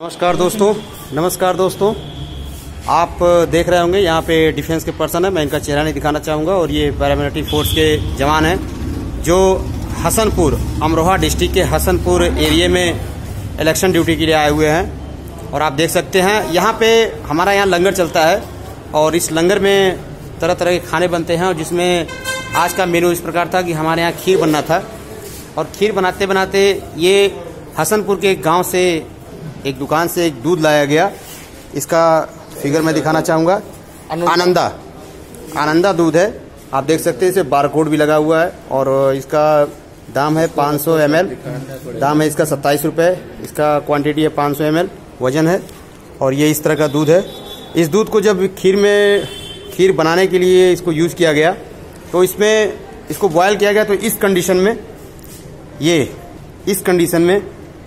नमस्कार दोस्तों नमस्कार दोस्तों। आप देख रहे होंगे, यहाँ पे डिफेंस के पर्सन है, मैं इनका चेहरा नहीं दिखाना चाहूँगा, और ये पैरामिलिट्री फोर्स के जवान हैं, जो हसनपुर, अमरोहा डिस्ट्रिक्ट के हसनपुर एरिया में इलेक्शन ड्यूटी के लिए आए हुए हैं। और आप देख सकते हैं, यहाँ पे हमारा यहाँ लंगर चलता है, और इस लंगर में तरह तरह के खाने बनते हैं, और जिसमें आज का मेनू इस प्रकार था कि हमारे यहाँ खीर बनना था। और खीर बनाते बनाते ये हसनपुर के गाँव से एक दुकान से एक दूध लाया गया। इसका फिगर मैं दिखाना चाहूँगा। आनंदा। आनंदा दूध है। आप देख सकते हैं इसे बारकोड भी लगा हुआ है और इसका दाम है 500 सौ दाम है इसका सत्ताईस रुपये इसका क्वांटिटी है 500 सौ वज़न है और ये इस तरह का दूध है। इस दूध को जब खीर में खीर बनाने के लिए इसको यूज़ किया गया तो इसमें इसको बॉयल किया गया तो इस कंडीशन में ये इस कंडीशन में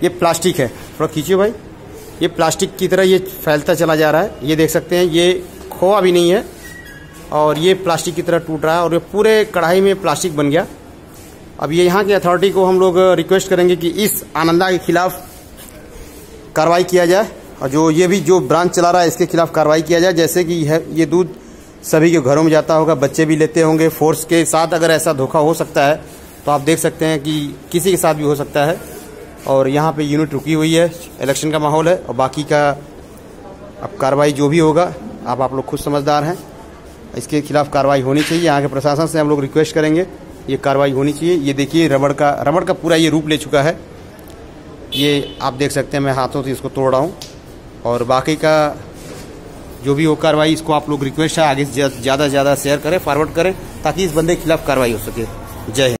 ये प्लास्टिक है। थोड़ा खींचिए भाई। ये प्लास्टिक की तरह ये फैलता चला जा रहा है। ये देख सकते हैं, ये खोआ भी नहीं है और ये प्लास्टिक की तरह टूट रहा है और ये पूरे कढ़ाई में प्लास्टिक बन गया। अब ये यहाँ की अथॉरिटी को हम लोग रिक्वेस्ट करेंगे कि इस आनंदा के खिलाफ कार्रवाई किया जाए और जो ये भी जो ब्रांच चला रहा है, इसके खिलाफ कार्रवाई किया जाए। जैसे कि ये दूध सभी के घरों में जाता होगा, बच्चे भी लेते होंगे। फोर्स के साथ अगर ऐसा धोखा हो सकता है तो आप देख सकते हैं कि किसी के साथ भी हो सकता है। और यहाँ पे यूनिट रुकी हुई है इलेक्शन का माहौल है और बाकी का अब कार्रवाई जो भी होगा, आप आप लोग खुद समझदार हैं। इसके खिलाफ कार्रवाई होनी चाहिए। यहाँ के प्रशासन से हम लोग रिक्वेस्ट करेंगे, ये कार्रवाई होनी चाहिए। ये देखिए, रबड़ का रबड़ का पूरा ये रूप ले चुका है। ये आप देख सकते हैं, मैं हाथों से इसको तोड़ रहा हूँ। और बाकी का जो भी हो कार्रवाई, इसको आप लोग रिक्वेस्ट है, आगे ज़्यादा से ज़्यादा शेयर करें फॉरवर्ड करें, ताकि इस बंदे के खिलाफ कार्रवाई हो सके। जय हिंद।